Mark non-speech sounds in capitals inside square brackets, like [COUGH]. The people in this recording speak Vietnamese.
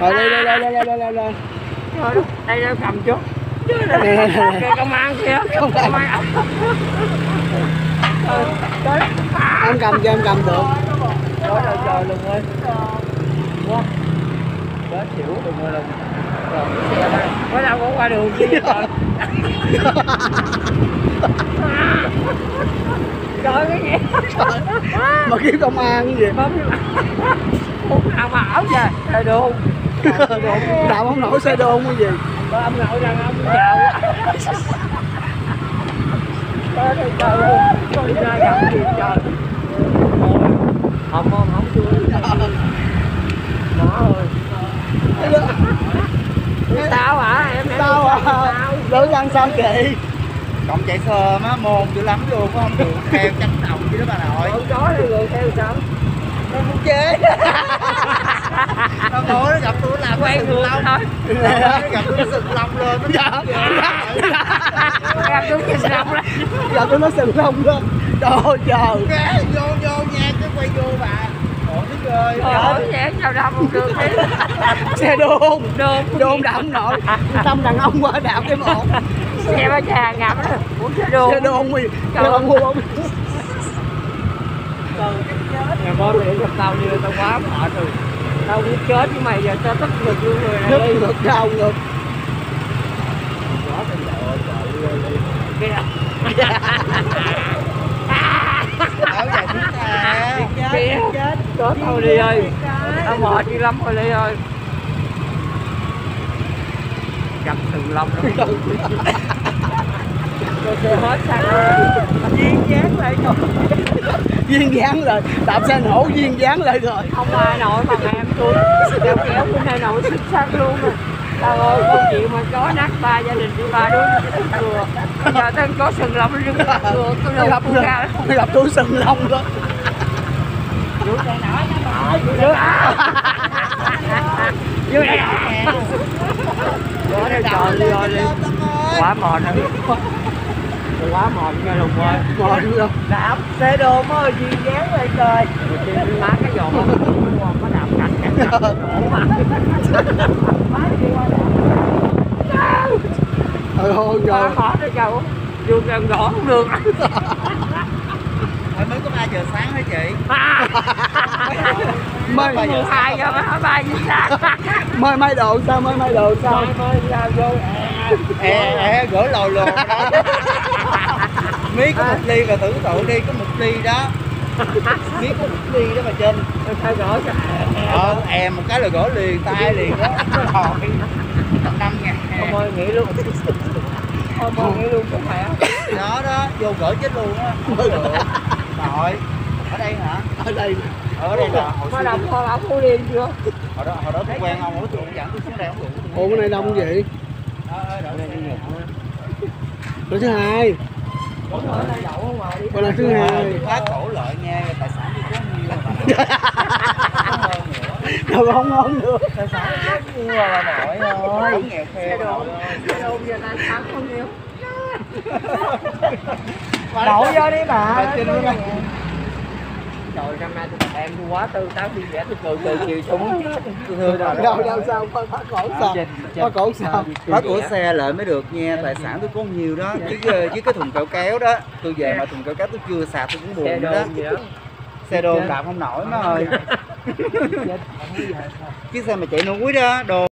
rồi lên lên lên lên lên Trời đất, đây nó cầm chút. [LAUGHS] Công an kìa Công an. đất. em cầm cho em cầm được. Trời trời trời lùng ơi. Quá Chết xỉu lùng ơi Rồi đây? Mới đâu có qua đường kia [LAUGHS] trời Trời cái gì mà kêu công an cái gì? Bấm Không nào mà ảo về Trời đồn đạp không nổi xe đôn cái gì. Có ông nội rằng ông chào Tôi ra gặp gì trời Không không không chưa Đó ơi Sao hả em sao à. lớn ăn sao kỵ cộng chạy sờm á mồn dữ lắm luôn có không? Được theo chánh động chứ đó bà nội. Con chó này người theo sao nó muốn chế. [LAUGHS] Nó ngồi nó gặp tôi nó làm sừng ngược lông. thôi. Nó gặp tôi nó sừng lông lên nó dạ. Gặp tôi nhìn lòng lên dạ tôi nói sừng lông đó trời trời vô vô nha chứ quay vô bà thế rồi Ôi vậy sao đâu không được đi xe đôn Đồn. Đôn đạp không nổi. Tâm đàn ông qua đạp cái một Xe ba già ngập. Đó Ủa xe đồn. Xe đôn gì Trời trời ơi. Ngày bố mẹ gặp tao như tao quá mệt rồi. Tao muốn chết với mày giờ tao tức ngực luôn người này. Đi ngực đau ngực Quá trời ơi trời ơi Cái nào ở dài chúng ta Kìa Thôi đi ơi. Tao mệt dữ lắm rồi đi ơi. Cầm sừng lông đó Rồi xe hết xăng rồi. Duyên dáng lại rồi. Duyên dáng rồi đạp xe nổ duyên dáng lại rồi. Không ai nổi mẹ em tôi Kéo kéo bên đây nổi xuất sắc luôn rồi Tao ơi câu chuyện mà chó nát ba gia đình của ba đứa Giờ tao có sừng lông nó rưng Tôi đâu gặp có ra gặp tôi sừng lông đó Vô đây Vô đây trời đi rồi đi Quá mệt rồi Quá mệt nha lùng ơi ngồi luôn Đạp xe đồ mới duyên dáng lại trời Má cái giò không Có đạp cạnh cạnh mà Má qua đạp trời trời khó đấy trời Vô gần gõ không được [LAUGHS] Thôi mới có 3 giờ sáng hả chị. Mây Ba giờ hai giờ mới hỏi ba gì [LAUGHS] sao mây mây đồ sao mây mây đồ sao? Thôi thôi ra vô? E e gửi lồi đó mí có một ly rồi tưởng tượng đi có một ly đó. Mí có một ly đó mà trên. Sao gõ sao ờ em một cái là gõ liền tay liền đó. Rồi năm ngàn Ông ơi nghĩ luôn. Ông ơi nghĩ luôn không? Phải đó đó vô gửi chết luôn á được rồi. Ở đây hả? Ở đây. Ở đây là hồi Có xưa đồng con ổng có điên chưa? Hồi đó hồi đó tôi quen ông ở tôi cũng dẫn tôi xuống đây không đủ ủa cái này đông gì bữa thứ hai. Bữa này thứ hai. Phá cổ lợi nha tài sản tôi có nhiều [LAUGHS] đâu có không ngon nữa. tài sản tôi có nhiều mà bà nội ơi. Không nghèo kheo nội đồn giờ sáng không nhiều [LAUGHS] đậu vô đi bà. Trời năm nay tôi em quá tư táo đi vẽ tôi cười cười chiều bà đâu đâu sao phá phá cổ sao? Phá cổ sao? Phá của xe lại mới được nha, tài sản tôi có nhiều đó. Chứ với cái thùng kẹo kéo đó Tôi về mà thùng kẹo kéo tôi chưa sạc tôi cũng buồn nữa đó. Xe đồn đạp không nổi má ơi. Chiếc xe mà chạy núi đó, đồ